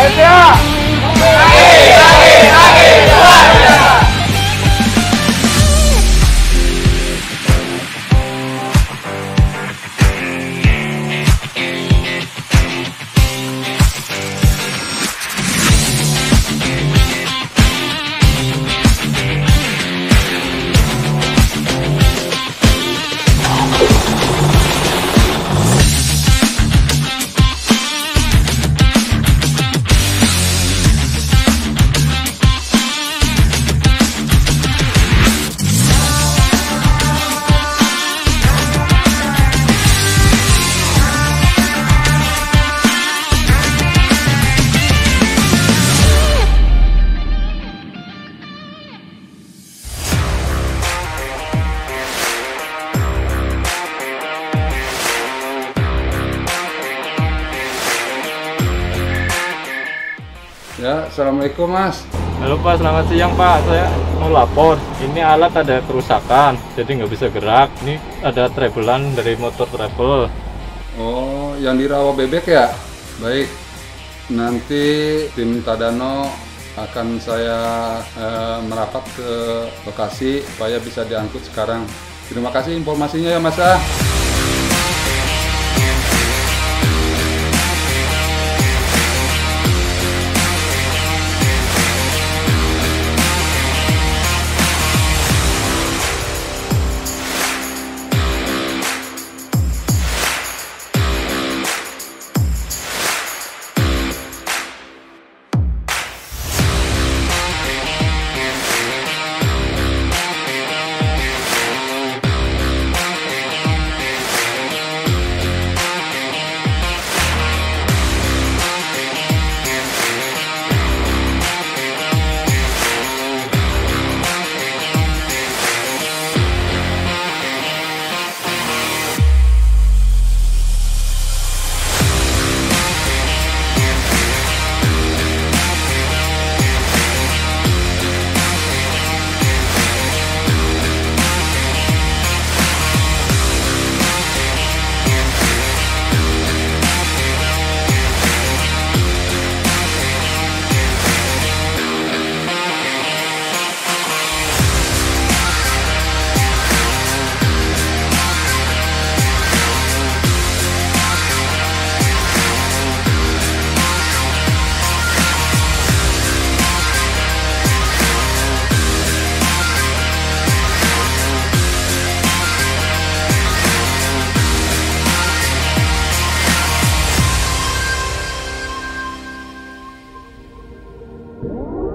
来这。Ya, assalamualaikum mas. Halo Pak, selamat siang Pak. Saya mau lapor. Ini alat ada kerusakan, jadi nggak bisa gerak. Ini ada travelan dari motor travel. Oh, yang di rawa bebek ya? Baik. Nanti tim Tadano akan saya eh, merapat ke lokasi supaya bisa diangkut sekarang. Terima kasih informasinya ya Mas. ah. you.